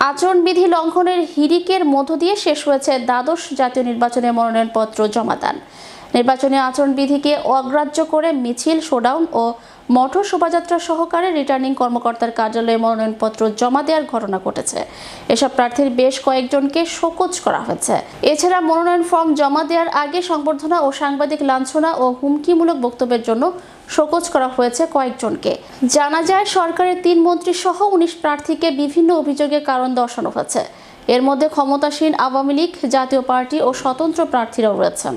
আচরণবিধি লঙ্ঘনের হিরিকের মধ্য দিয়ে শেষ হয়েছে দ্বাদশ জাতীয় নির্বাচনের মনোনয়নপত্র জমাদান নির্বাচনী আচরণবিধিকে অগ্রাহ্য করে মিছিল, শোডাউন ও মঠর শোভাযাত্রা সহকারে রিটার্নিং কর্মকর্তার কার্যালয়ে মনোনয়নপত্র জমা দেওয়ার ঘটনা ঘটেছে। এসব প্রার্থীর বেশ কয়েকজনকে শোকজ করা হয়েছে। এছাড়া মনোনয়ন ফর্ম জমা দেওয়ার আগে সংবর্ধনা ও সাংবাদিক লাঞ্ছনা ও হুমকিমূলক বক্তব্যের জন্য শোকজ করা হয়েছে কয়েকজনকে। জানা যায়, সরকারের তিন মন্ত্রী সহ উনিশ প্রার্থীকে বিভিন্ন অভিযোগের কারণ দর্শানো হয়েছে। এর মধ্যে ক্ষমতাসীন আওয়ামী লীগ, জাতীয় পার্টি ও স্বতন্ত্র প্রার্থীরাও রয়েছেন।